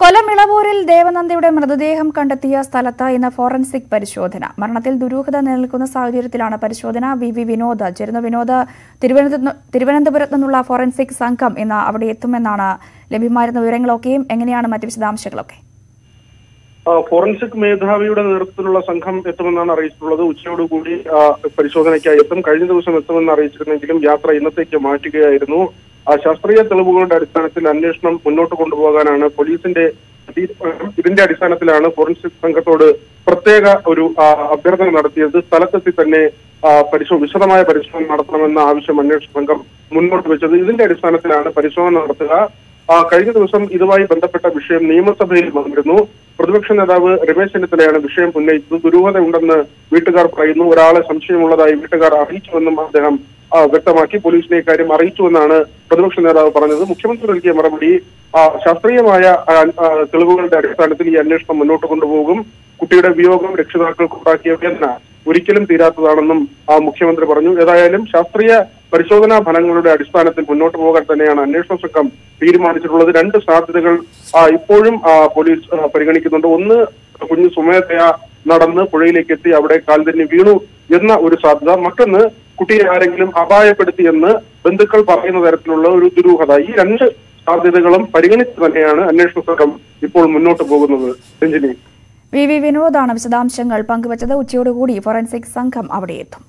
കൊലമിളവൂരിൽ ദേവനന്ദയുടെ മൃതദേഹം കണ്ടെത്തിയ സ്ഥലത്ത് ഇന്ന് ഫോറൻസിക് പരിശോധന. മരണത്തിൽ ദുരൂഹത നിലനിൽക്കുന്ന സാഹചര്യത്തിലാണ് പരിശോധന. വി വി വിനോദ് ചേരുന്ന വിനോദ് തിരുവനന്തപുരത്ത് നിന്നുള്ള ഫോറൻസിക് സംഘം ഇന്ന് അവിടെ എത്തുമെന്നാണ് ലഭ്യമായിരുന്ന വിവരങ്ങളൊക്കെയും. എങ്ങനെയാണ് മറ്റു വിശദാംശങ്ങളൊക്കെ? ഫോറൻസിക് മേധാവിയുടെ നേതൃത്വത്തിലുള്ള സംഘം എത്തുമെന്നാണ് അറിയിച്ചിട്ടുള്ളത്. ഉച്ചയോടുകൂടി പരിശോധനയ്ക്കായി എത്തും. കഴിഞ്ഞ ദിവസം എത്തുമെന്ന് അറിയിച്ചിരുന്നെങ്കിലും യാത്ര ഇന്നത്തേക്ക് മാറ്റുകയായിരുന്നു. ആ, ശാസ്ത്രീയ തെളിവുകളുടെ അടിസ്ഥാനത്തിൽ അന്വേഷണം മുന്നോട്ട് കൊണ്ടുപോകാനാണ് പോലീസിന്റെ ഇതിന്റെ അടിസ്ഥാനത്തിലാണ് ഫോറൻസിക് സംഘത്തോട് പ്രത്യേക ഒരു അഭ്യർത്ഥന നടത്തിയത്. സ്ഥലത്തെത്തി തന്നെ പരിശോ വിശദമായ പരിശോധന നടത്തണമെന്ന ആവശ്യം അന്വേഷണ സംഘം മുന്നോട്ട് വെച്ചത്. ഇതിന്റെ അടിസ്ഥാനത്തിലാണ് പരിശോധന നടത്തുക. കഴിഞ്ഞ ദിവസം ഇതുമായി ബന്ധപ്പെട്ട വിഷയം നിയമസഭയിൽ വന്നിരുന്നു. പ്രതിപക്ഷ നേതാവ് രമേശ് ചെന്നിത്തലയാണ് വിഷയം ഉന്നയിച്ചത് ദുരൂഹത ഉണ്ടെന്ന് വീട്ടുകാർ പറയുന്നു. ഒരാളെ സംശയമുള്ളതായി വീട്ടുകാർ അറിയിച്ചുവെന്നും അദ്ദേഹം വ്യക്തമാക്കി. പോലീസിനെ ഇക്കാര്യം അറിയിച്ചുവെന്നാണ് പ്രതിപക്ഷ നേതാവ് പറഞ്ഞത്. മുഖ്യമന്ത്രി നൽകിയ മറുപടി ശാസ്ത്രീയമായ തെളിവുകളുടെ അടിസ്ഥാനത്തിൽ ഈ അന്വേഷണം മുന്നോട്ട് കൊണ്ടുപോകും. കുട്ടിയുടെ വിയോഗം രക്ഷിതാക്കൾക്ക് ഉണ്ടാക്കിയ വേദന ഒരിക്കലും തീരാത്തതാണെന്നും മുഖ്യമന്ത്രി പറഞ്ഞു. ഏതായാലും ശാസ്ത്രീയ പരിശോധനാ ഫലങ്ങളുടെ അടിസ്ഥാനത്തിൽ മുന്നോട്ട് പോകാൻ തന്നെയാണ് അന്വേഷണ സംഘം തീരുമാനിച്ചിട്ടുള്ളത്. രണ്ട് സാധ്യതകൾ ഇപ്പോഴും പോലീസ് പരിഗണിക്കുന്നുണ്ട്. ഒന്ന് കുഞ്ഞു സുമേധയ നടന്ന് പുഴയിലേക്ക് എത്തി അവിടെ കാൽതന്നി വീണു എന്ന ഒരു സാധ്യത. മറ്റൊന്ന് കുട്ടിയെ ആരെങ്കിലും അപായപ്പെടുത്തിയെന്ന് ബന്ധുക്കൾ പറയുന്ന തരത്തിലുള്ള ഒരു ദുരൂഹത. ഈ രണ്ട് സാധ്യതകളും പരിഗണിച്ച് തന്നെയാണ് അന്വേഷണ സംഘം ഇപ്പോൾ മുന്നോട്ട് പോകുന്നത്. രഞ്ജിനി. വി വി വിനോദാണ് വിശദാംശങ്ങൾ പങ്കുവച്ചത്. ഉച്ചയോടുകൂടി ഫോറൻസിക് സംഘം അവിടെ എത്തും.